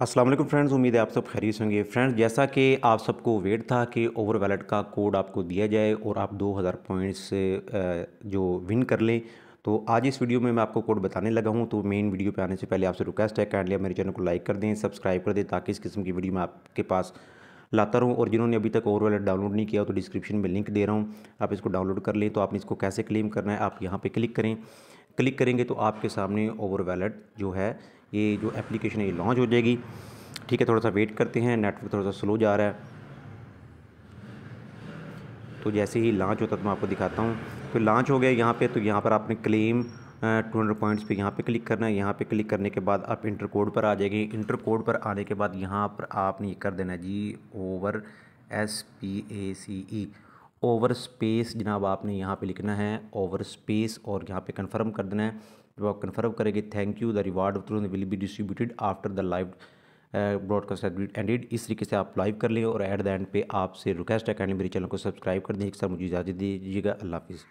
वालेकुम फ्रेंड्स, उम्मीद है आप सब खैरियत होंगे। फ्रेंड्स, जैसा कि आप सबको वेट था कि ओवर वैलेट का कोड आपको दिया जाए और आप 2000 पॉइंट्स जो विन कर लें तो आज इस वीडियो में मैं आपको कोड बताने लगा हूँ। तो मेन वीडियो पे आने से पहले आपसे रिक्वेस्ट है काइंडली मेरे चैनल को लाइक कर दें सब्सक्राइब कर दें, ताकि इस किस्म की वीडियो मैं आपके पास लाता रहूँ। और जिन्होंने अभी तक ओवर वैलेट डाउनलोड नहीं किया तो डिस्क्रिप्शन में लिंक दे रहा हूँ। आप इसको डाउनलोड कर लें तो आपने इसको कैसे क्लेम करना है, आप यहाँ पर क्लिक करें। क्लिक करेंगे तो आपके सामने ओवर वैलेट जो है, ये जो एप्लीकेशन है, ये लॉन्च हो जाएगी। ठीक है थोड़ा सा वेट करते हैं नेटवर्क थोड़ा सा स्लो जा रहा है। तो जैसे ही लॉन्च होता तो मैं आपको दिखाता हूँ। तो लॉन्च हो गया यहाँ पे तो यहाँ पर आपने क्लेम टू हंड्रेड पॉइंट्स पे यहाँ पे क्लिक करना है। यहाँ पे क्लिक करने के बाद आप इंटर कोड पर आ जाएँगे। इंटर कोड पर आने के बाद यहाँ पर आपने ये कर देना है जी over S P A C E over space जनाब आपने यहाँ पे लिखना है, ओवर स्पेस और यहाँ पे कंफर्म कर देना है। जब आप कंफर्म करेंगे thank you the reward will be distributed after the live broadcast ended इस तरीके से आप लाइव कर लें और एट द एंड पे आपसे रिक्वेस्ट है कैंड मेरे चैनल को सब्सक्राइब कर दें। एक सर मुझे इजाज़त दीजिएगा। अल्लाह हाफिज़।